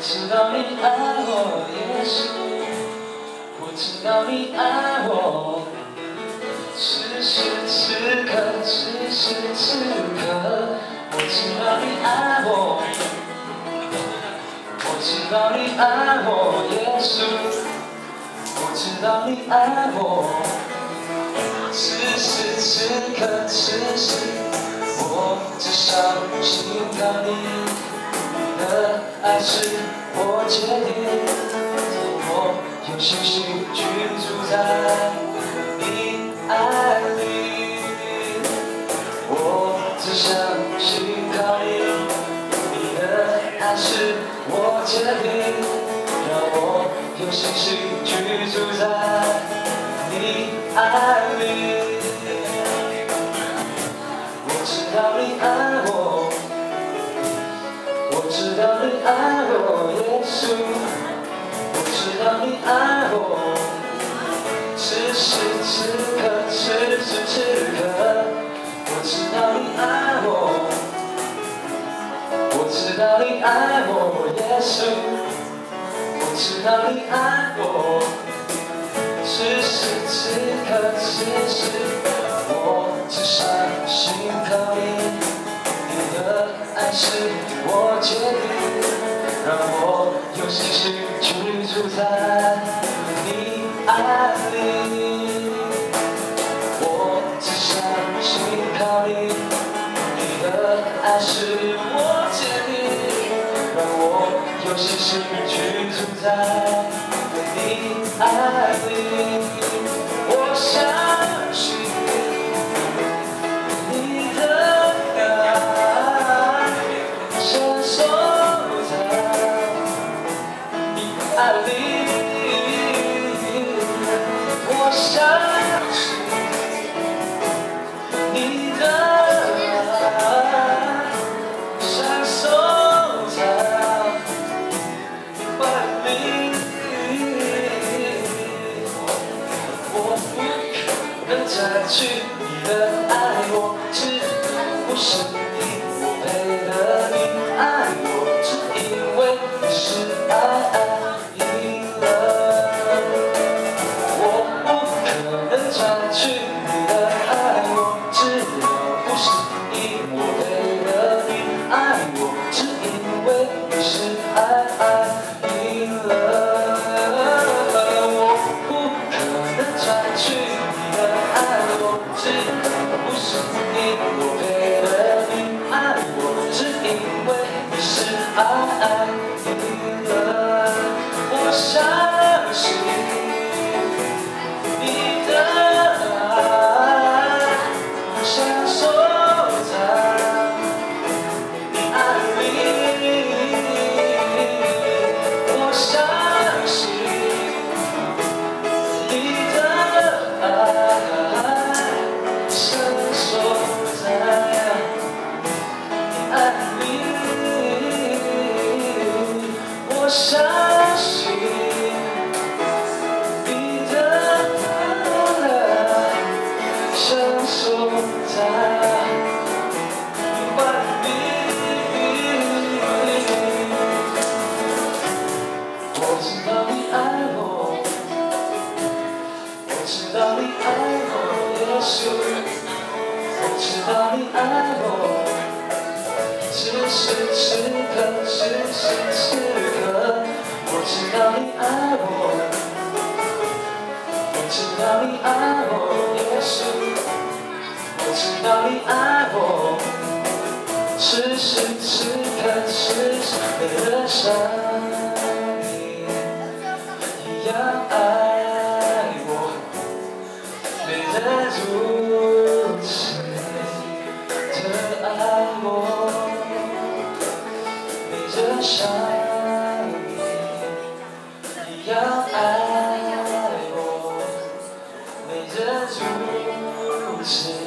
我知道你爱我，耶稣，我知道你爱我。此时此刻，此时此刻，我知道你爱我，我知道你爱我，耶稣，我知道你爱我。此时此刻，此时，我只想心靠你，你的爱是我坚定，我用信心居住在你。爱里，我只想信靠你，你的爱是我坚定，让我有信心居住在你爱里。我知道你爱我，道你爱我，耶稣，我知道你爱我。此时此刻，此时此刻，我知道你爱我，我知道你爱我，耶稣，我知道你爱我。此时此刻，此时，我只想心疼，你的爱是我决定，让我用心事去住在你爱里。我只想心靠你，你的爱是我决定，让我用心事去住在你爱里。深锁在你爱里。我相信你的。摘去你的你是我相信，我知道你爱我。此时此刻，此时此刻，我知道你爱我，我知道你爱我，也是，我知道你爱我，时时刻刻深深地想你，一样爱我，没得妒忌的爱我，没得伤。Hallelujah.